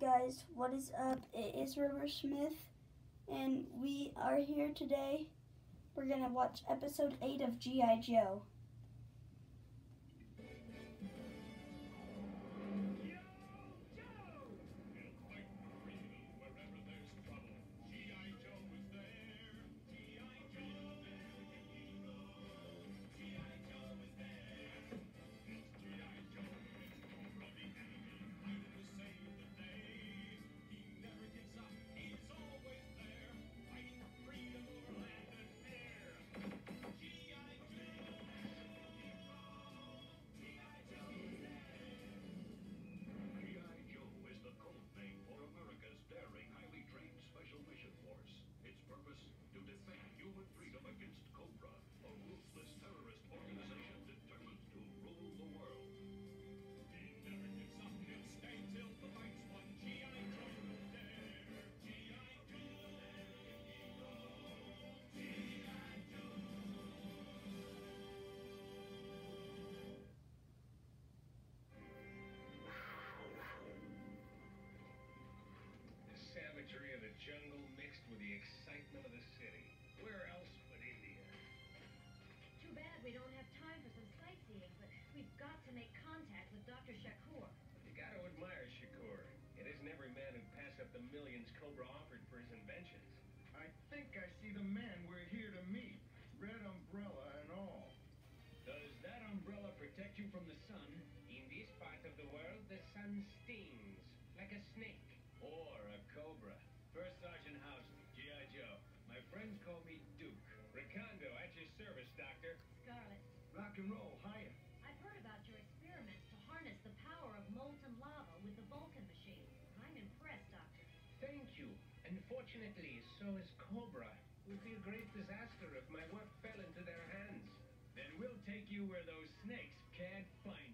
guys, what is up? It is River Smith, and we are here today. We're gonna watch episode 8 of G.I. Joe. Jungle mixed with the excitement of the city. Where else but India? Too bad we don't have time for some sightseeing, but we've got to make contact with Dr. Shakur. You gotta admire Shakur. It isn't every man who'd pass up the millions Cobra offered for his inventions. I think I see the man we're here to meet. Red umbrella and all. Does that umbrella protect you from the sun? In this part of the world, the sun stings like a snake or a cobra. First Sergeant Hauser, G.I. Joe. My friends call me Duke. Recondo, at your service, Doctor. Scarlett, Rock and roll, hiya. I've heard about your experiments to harness the power of molten lava with the Vulcan machine. I'm impressed, Doctor. Thank you. Unfortunately, so is Cobra. It would be a great disaster if my work fell into their hands. Then we'll take you where those snakes can't find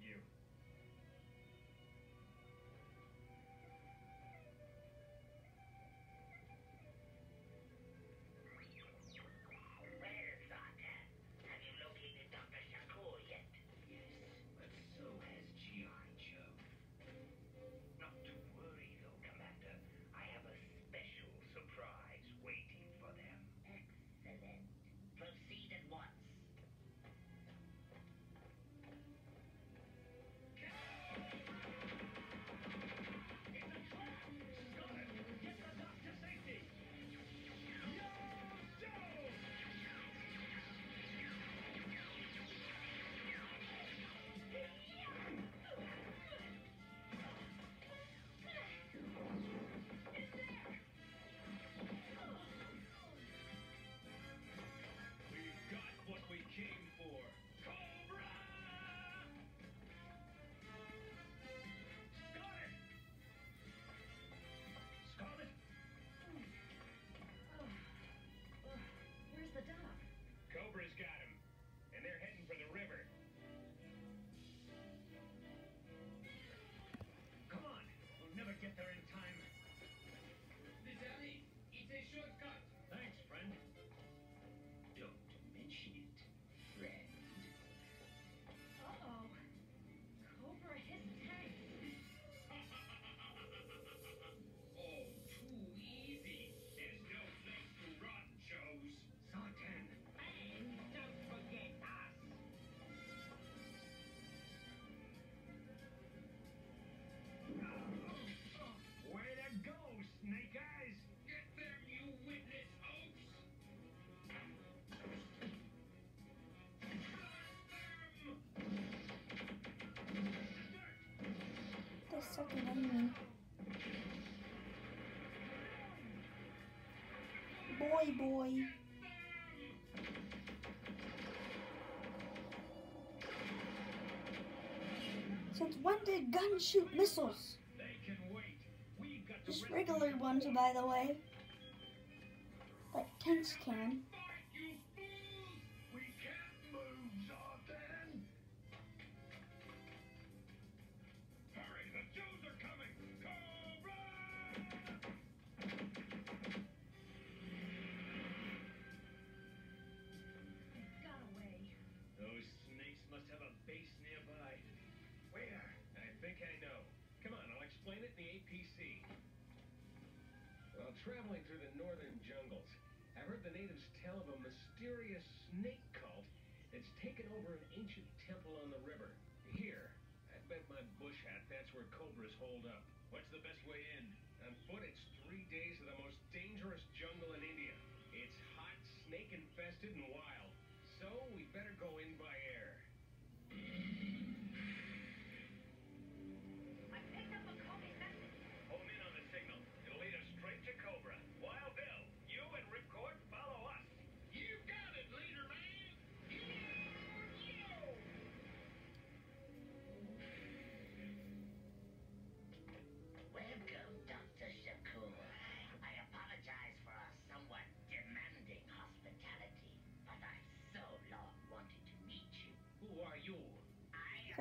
Enemy. Boy, boy. Since when did guns shoot missiles? Just regular ones, by the way. Like tanks can. APC. While traveling through the northern jungles, I've heard the natives tell of a mysterious snake cult that's taken over an ancient temple on the river. Here, I bet my bush hat that's where cobras hold up. What's the best way in? On foot, it's three days of the most dangerous jungle in India. It's hot, snake infested, and wild. So we better go in by air.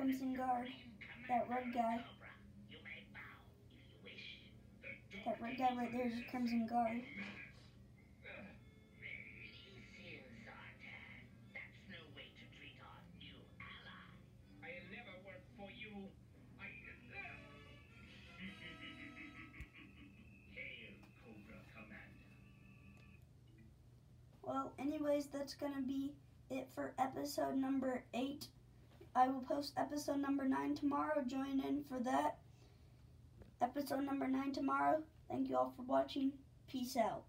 Crimson Guard. That red guy. That red guy right there is a Crimson Guard. To. Well, anyways, that's gonna be it for episode number eight. I will post episode number nine tomorrow. Join in for that. Episode number nine tomorrow. Thank you all for watching. Peace out.